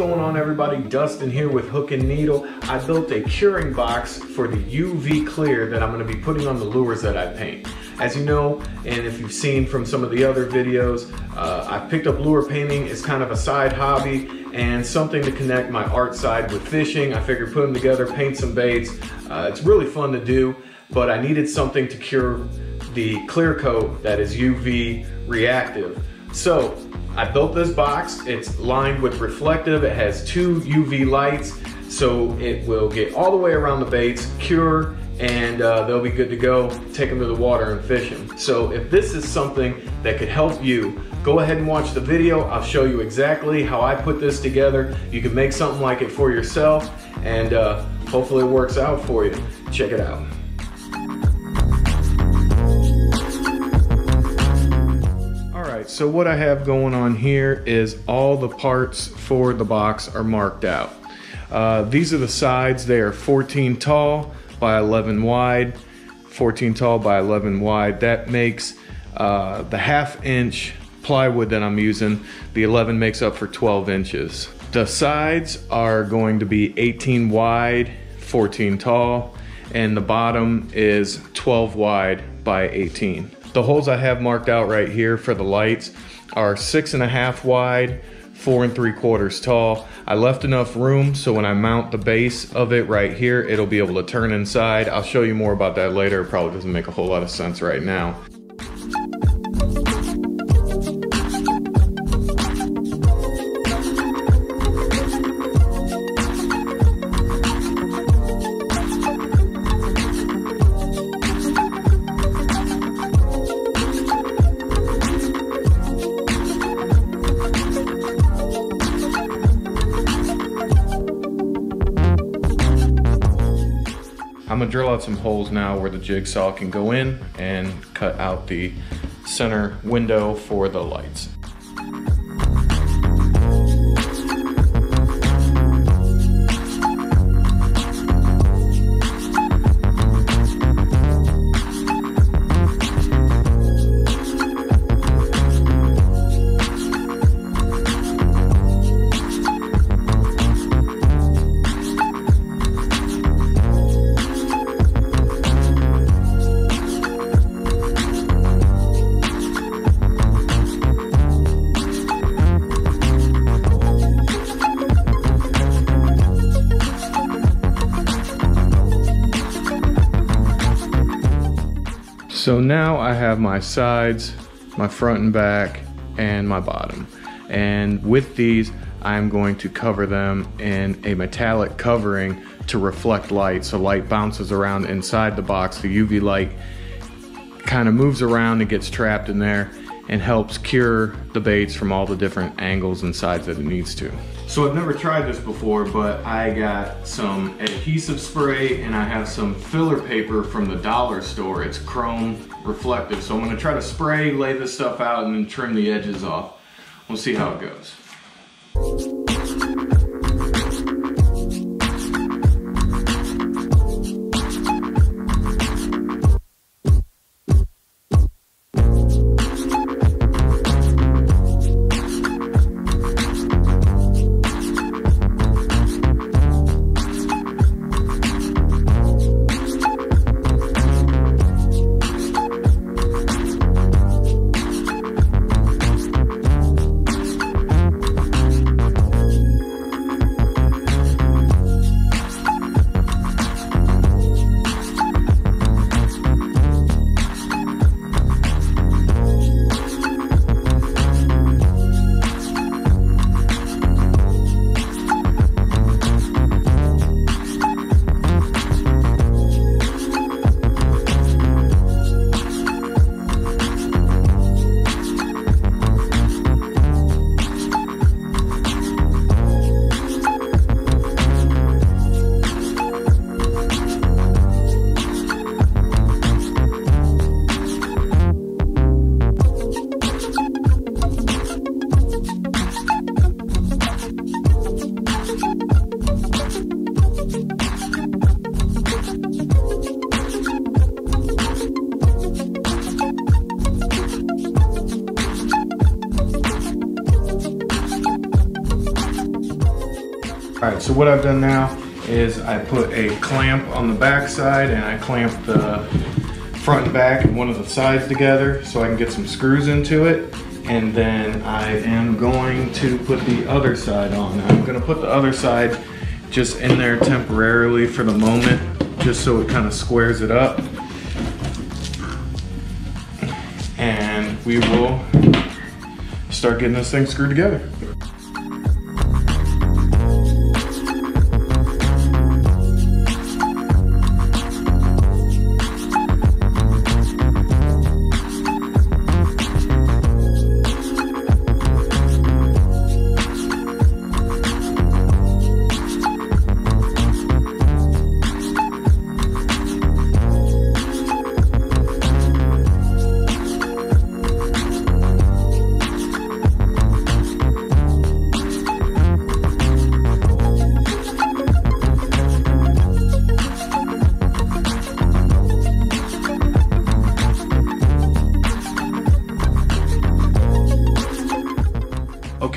going on everybody? Dustin here with Hook and Needle. I built a curing box for the UV clear that I'm gonna be putting on the lures that I paint. As you know, and if you've seen from some of the other videos, uh, I picked up lure painting as kind of a side hobby and something to connect my art side with fishing. I figured put them together, paint some baits. Uh, it's really fun to do, but I needed something to cure the clear coat that is UV reactive. So I built this box. It's lined with reflective. It has two UV lights, so it will get all the way around the baits, cure, and uh, they'll be good to go. Take them to the water and fish them. So if this is something that could help you, go ahead and watch the video. I'll show you exactly how I put this together. You can make something like it for yourself, and uh, hopefully it works out for you. Check it out. So what I have going on here is all the parts for the box are marked out. Uh, these are the sides. They are 14 tall by 11 wide. 14 tall by 11 wide. That makes uh, the half inch plywood that I'm using. The 11 makes up for 12 inches. The sides are going to be 18 wide, 14 tall, and the bottom is 12 wide by 18. The holes I have marked out right here for the lights are six and a half wide, four and three quarters tall. I left enough room so when I mount the base of it right here, it'll be able to turn inside. I'll show you more about that later. It probably doesn't make a whole lot of sense right now. Gonna drill out some holes now where the jigsaw can go in and cut out the center window for the lights. So now I have my sides, my front and back, and my bottom. And with these, I'm going to cover them in a metallic covering to reflect light. So light bounces around inside the box. The UV light kind of moves around and gets trapped in there and helps cure the baits from all the different angles and sides that it needs to. So I've never tried this before, but I got some adhesive spray and I have some filler paper from the dollar store. It's chrome reflective. So I'm gonna try to spray, lay this stuff out and then trim the edges off. We'll see how it goes. So what I've done now is I put a clamp on the back side and I clamp the front and back and one of the sides together so I can get some screws into it. And then I am going to put the other side on. I'm gonna put the other side just in there temporarily for the moment, just so it kind of squares it up. And we will start getting this thing screwed together.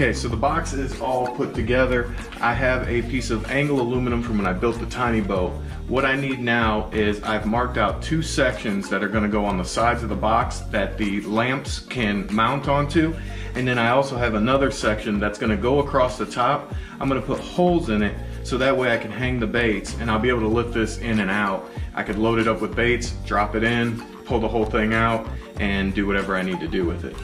Okay, so the box is all put together. I have a piece of angle aluminum from when I built the tiny boat. What I need now is I've marked out two sections that are gonna go on the sides of the box that the lamps can mount onto. And then I also have another section that's gonna go across the top. I'm gonna put holes in it so that way I can hang the baits and I'll be able to lift this in and out. I could load it up with baits, drop it in, pull the whole thing out, and do whatever I need to do with it.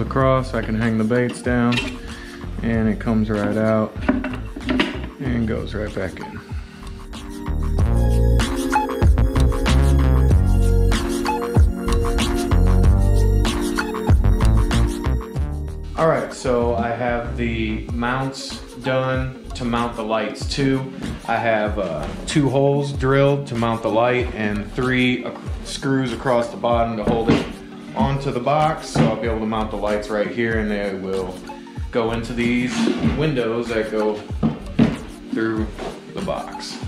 Across, I can hang the baits down and it comes right out and goes right back in. All right, so I have the mounts done to mount the lights too. I have uh, two holes drilled to mount the light and three ac screws across the bottom to hold it onto the box. So I'll be able to mount the lights right here and they will go into these windows that go through the box.